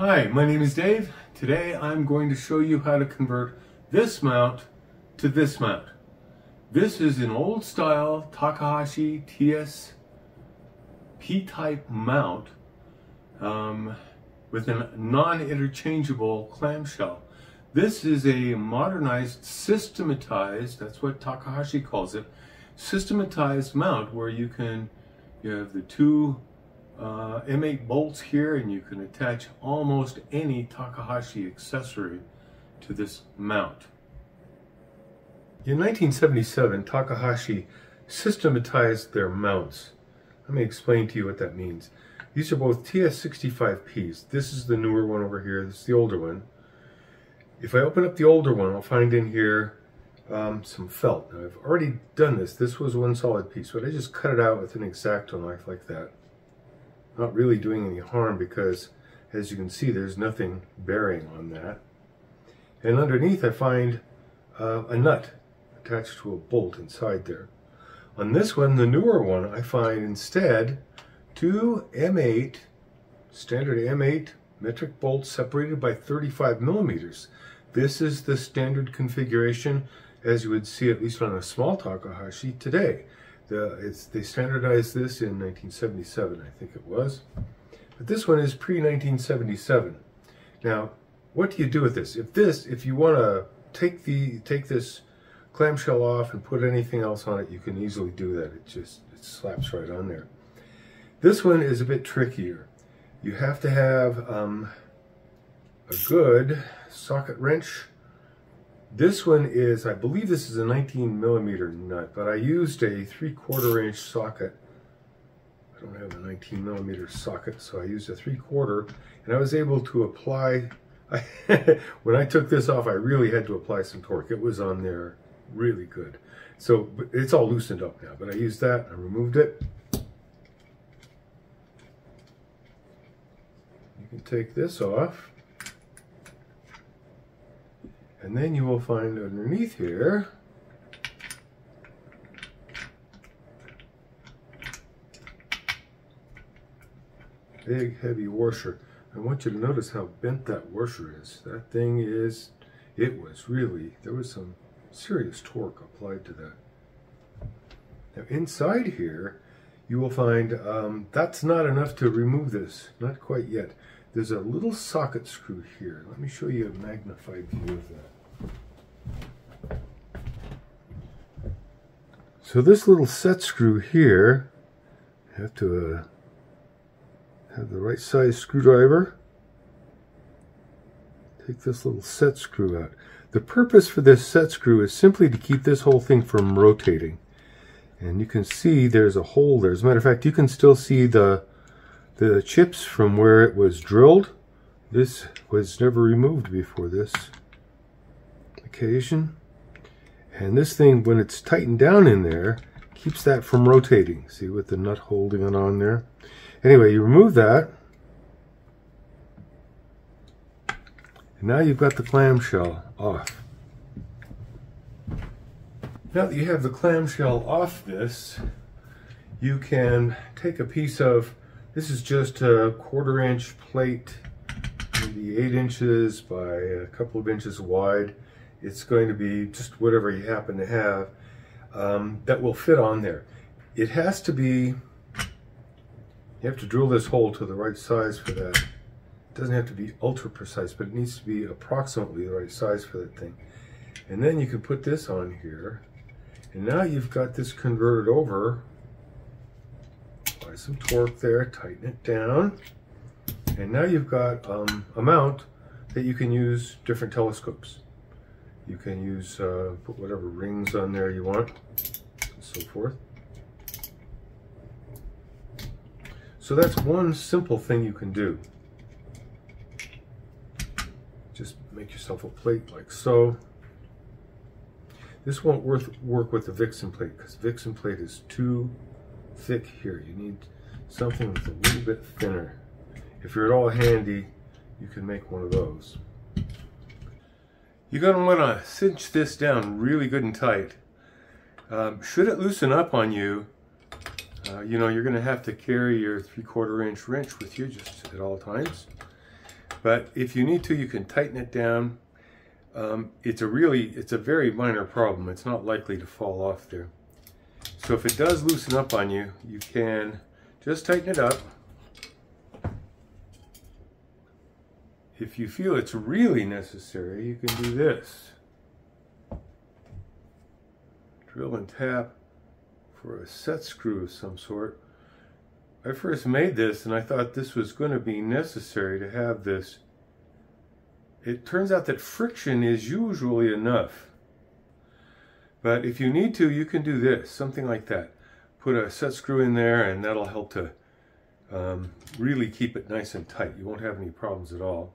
Hi, my name is Dave. Today I'm going to show you how to convert this mount to this mount. This is an old style Takahashi TS P-type mount um, with a non-interchangeable clamshell. This is a modernized, systematized, that's what Takahashi calls it, systematized mount where you can, you have the two uh, M8 bolts here and you can attach almost any Takahashi accessory to this mount. In 1977, Takahashi systematized their mounts. Let me explain to you what that means. These are both TS65Ps. This is the newer one over here. This is the older one. If I open up the older one, I'll find in here um, some felt. Now, I've already done this. This was one solid piece, but I just cut it out with an X-Acto knife like that not really doing any harm because as you can see there's nothing bearing on that. And underneath I find uh, a nut attached to a bolt inside there. On this one, the newer one, I find instead two M8, standard M8 metric bolts separated by 35 millimeters. This is the standard configuration as you would see at least on a small Takahashi today. The, it's, they standardized this in 1977, I think it was. But this one is pre-1977. Now, what do you do with this? If this, if you want to take the take this clamshell off and put anything else on it, you can easily do that. It just it slaps right on there. This one is a bit trickier. You have to have um, a good socket wrench this one is, I believe this is a 19 millimeter nut, but I used a three quarter inch socket. I don't have a 19 millimeter socket, so I used a three quarter, and I was able to apply, I, when I took this off, I really had to apply some torque. It was on there really good. So it's all loosened up now, but I used that, I removed it. You can take this off. And then you will find underneath here big heavy washer. I want you to notice how bent that washer is. That thing is, it was really, there was some serious torque applied to that. Now inside here, you will find um, that's not enough to remove this, not quite yet. There's a little socket screw here. Let me show you a magnified view of that. So this little set screw here, you have to uh, have the right size screwdriver. Take this little set screw out. The purpose for this set screw is simply to keep this whole thing from rotating. And you can see there's a hole there. As a matter of fact, you can still see the, the chips from where it was drilled. This was never removed before this occasion. And this thing, when it's tightened down in there, keeps that from rotating. See with the nut holding it on there. Anyway, you remove that. And now you've got the clamshell off. Now that you have the clamshell off this, you can take a piece of, this is just a quarter inch plate, maybe eight inches by a couple of inches wide. It's going to be just whatever you happen to have um, that will fit on there. It has to be, you have to drill this hole to the right size for that. It doesn't have to be ultra precise, but it needs to be approximately the right size for that thing. And then you can put this on here. And now you've got this converted over. Apply some torque there, tighten it down. And now you've got um, a mount that you can use different telescopes. You can use, uh, put whatever rings on there you want, and so forth. So that's one simple thing you can do. Just make yourself a plate like so. This won't work with the Vixen plate because Vixen plate is too thick here. You need something that's a little bit thinner. If you're at all handy, you can make one of those. You're going to want to cinch this down really good and tight. Um, should it loosen up on you, uh, you know, you're going to have to carry your three-quarter inch wrench with you just at all times. But if you need to, you can tighten it down. Um, it's a really, it's a very minor problem. It's not likely to fall off there. So if it does loosen up on you, you can just tighten it up. If you feel it's really necessary, you can do this. Drill and tap for a set screw of some sort. I first made this and I thought this was going to be necessary to have this. It turns out that friction is usually enough. But if you need to, you can do this, something like that. Put a set screw in there and that'll help to um, really keep it nice and tight. You won't have any problems at all.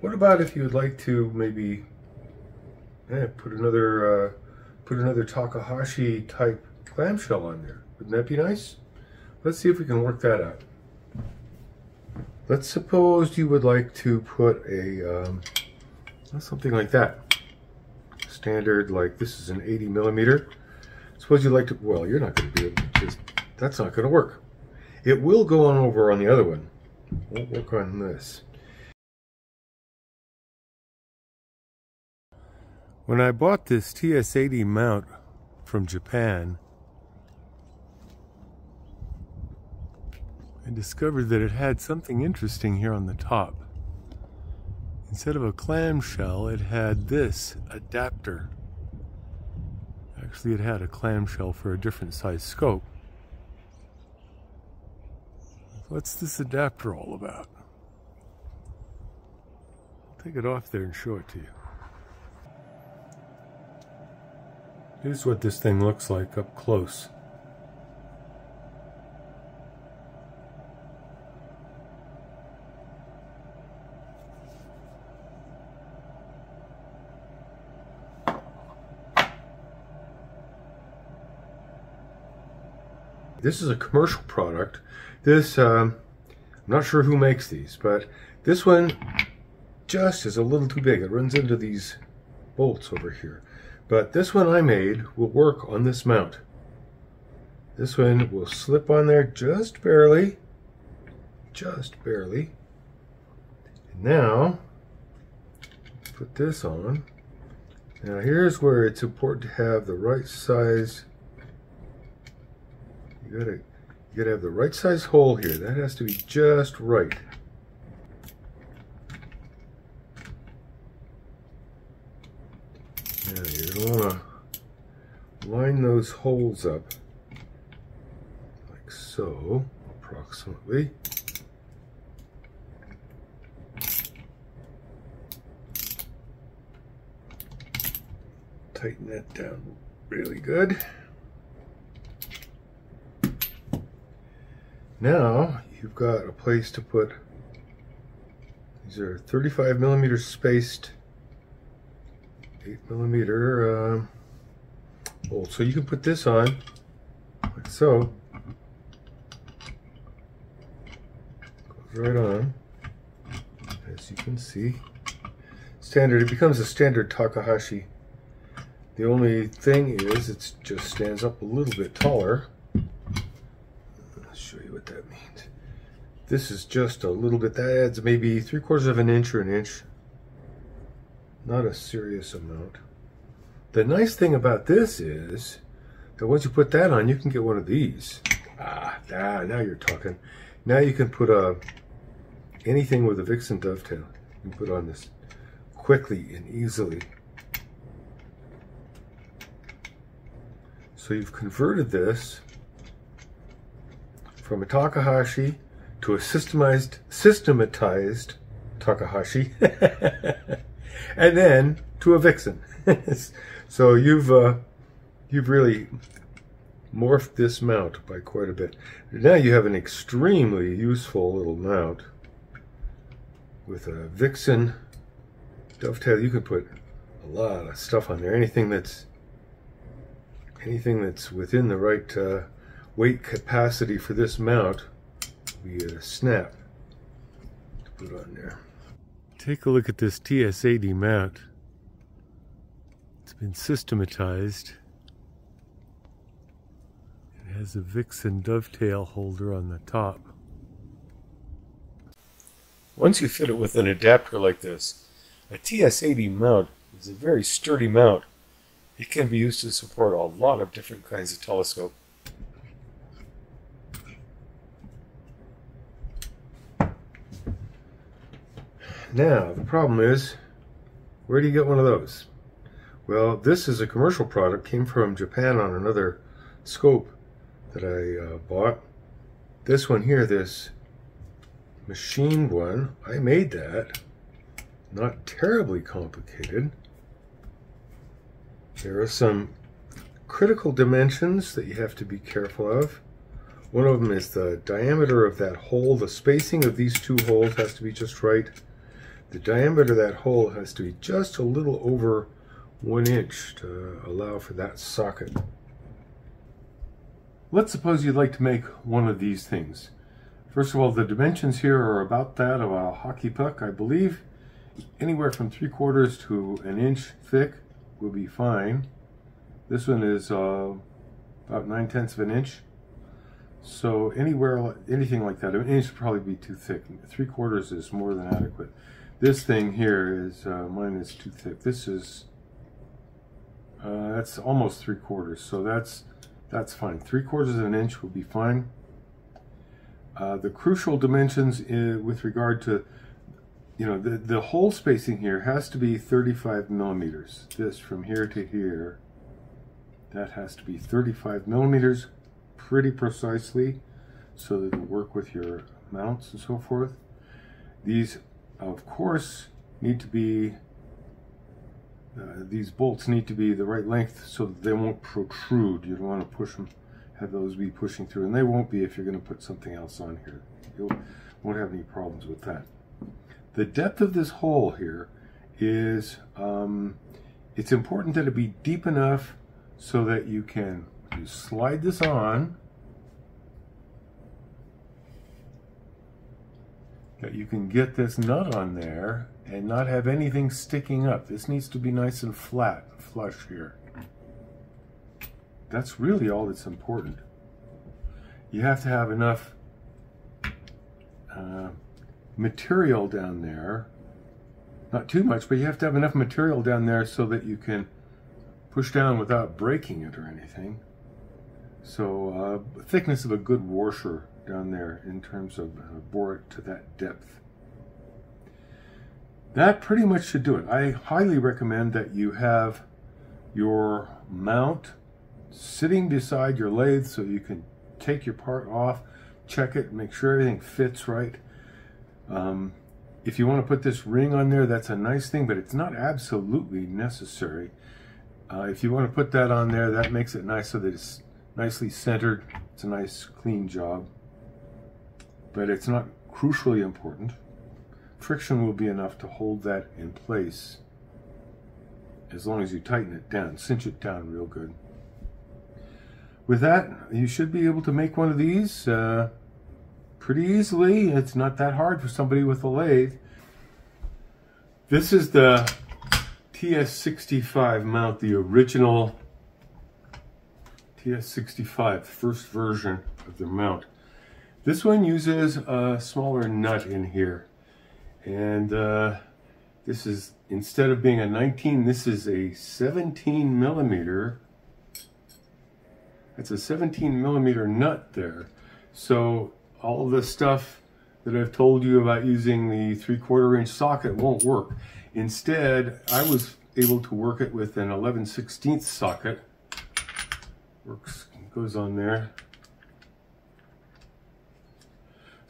What about if you would like to maybe eh, put another uh, put another Takahashi type clamshell on there? Wouldn't that be nice? Let's see if we can work that out. Let's suppose you would like to put a um, something like that standard, like this is an 80 millimeter. Suppose you like to, well, you're not going to be able to just, that's not going to work. It will go on over on the other one. Won't work on this. When I bought this TS80 mount from Japan, I discovered that it had something interesting here on the top. Instead of a clamshell, it had this adapter. Actually, it had a clamshell for a different size scope. What's this adapter all about? I'll take it off there and show it to you. Here's what this thing looks like up close. This is a commercial product. This, um, I'm not sure who makes these, but this one just is a little too big. It runs into these bolts over here. But this one I made will work on this mount. This one will slip on there just barely, just barely. And now, put this on. Now here's where it's important to have the right size you gotta, you gotta have the right size hole here. That has to be just right. Now you're gonna wanna line those holes up like so, approximately. Tighten that down really good. Now you've got a place to put, these are 35 millimeter spaced 8 millimeter um, bolt. So you can put this on like so. Goes right on, as you can see. Standard, it becomes a standard Takahashi. The only thing is it just stands up a little bit taller that means. This is just a little bit, that adds maybe three quarters of an inch or an inch. Not a serious amount. The nice thing about this is that once you put that on, you can get one of these. Ah, ah now you're talking. Now you can put a, anything with a Vixen dovetail. You can put on this quickly and easily. So you've converted this from a Takahashi to a systemized, systematized Takahashi, and then to a Vixen. so you've uh, you've really morphed this mount by quite a bit. Now you have an extremely useful little mount with a Vixen dovetail. You can put a lot of stuff on there. Anything that's anything that's within the right uh, weight capacity for this mount be a snap to put on there. Take a look at this TS80 mount. It's been systematized. It has a Vixen dovetail holder on the top. Once you fit it with an adapter like this, a TS80 mount is a very sturdy mount. It can be used to support a lot of different kinds of telescope. Now, the problem is, where do you get one of those? Well, this is a commercial product, came from Japan on another scope that I uh, bought. This one here, this machined one, I made that. Not terribly complicated. There are some critical dimensions that you have to be careful of. One of them is the diameter of that hole. The spacing of these two holes has to be just right. The diameter of that hole has to be just a little over one inch to allow for that socket. Let's suppose you'd like to make one of these things. First of all, the dimensions here are about that of a hockey puck, I believe. Anywhere from three quarters to an inch thick will be fine. This one is uh, about nine tenths of an inch. So anywhere, anything like that, an inch would probably be too thick. Three quarters is more than adequate. This thing here is, uh, mine is too thick. This is, uh, that's almost three quarters. So that's, that's fine. Three quarters of an inch will be fine. Uh, the crucial dimensions in, with regard to, you know, the, the hole spacing here has to be 35 millimeters. This from here to here, that has to be 35 millimeters pretty precisely so that it'll work with your mounts and so forth. These of course, need to be, uh, these bolts need to be the right length so they won't protrude. You don't want to push them, have those be pushing through, and they won't be if you're going to put something else on here. You won't have any problems with that. The depth of this hole here is, um, it's important that it be deep enough so that you can you slide this on that you can get this nut on there and not have anything sticking up. This needs to be nice and flat, flush here. That's really all that's important. You have to have enough uh, material down there. Not too much, but you have to have enough material down there so that you can push down without breaking it or anything. So uh, thickness of a good washer down there in terms of uh, bore it to that depth. That pretty much should do it. I highly recommend that you have your mount sitting beside your lathe so you can take your part off, check it, make sure everything fits right. Um, if you want to put this ring on there, that's a nice thing, but it's not absolutely necessary. Uh, if you want to put that on there, that makes it nice so that it's nicely centered. It's a nice clean job but it's not crucially important. Friction will be enough to hold that in place as long as you tighten it down, cinch it down real good. With that, you should be able to make one of these uh, pretty easily. It's not that hard for somebody with a lathe. This is the TS65 mount, the original TS65, first version of the mount. This one uses a smaller nut in here. And uh, this is, instead of being a 19, this is a 17 millimeter. That's a 17 millimeter nut there. So all the stuff that I've told you about using the three quarter inch socket won't work. Instead, I was able to work it with an 11 16th socket. Works, goes on there.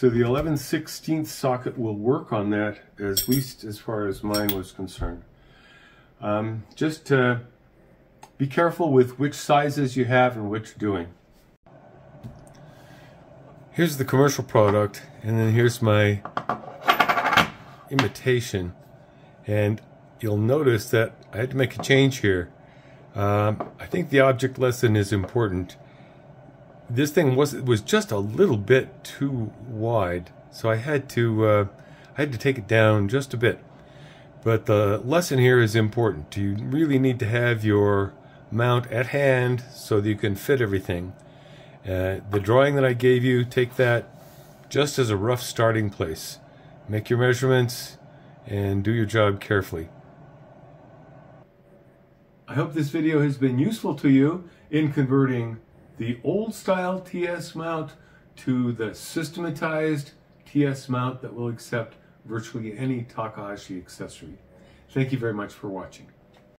So the 11 16th socket will work on that, at least as far as mine was concerned. Um, just uh, be careful with which sizes you have and which doing. Here's the commercial product, and then here's my imitation. And you'll notice that I had to make a change here. Um, I think the object lesson is important this thing was was just a little bit too wide, so I had to uh, I had to take it down just a bit. But the lesson here is important. You really need to have your mount at hand so that you can fit everything. Uh, the drawing that I gave you, take that just as a rough starting place. make your measurements, and do your job carefully. I hope this video has been useful to you in converting the old style TS mount to the systematized TS mount that will accept virtually any Takahashi accessory. Thank you very much for watching.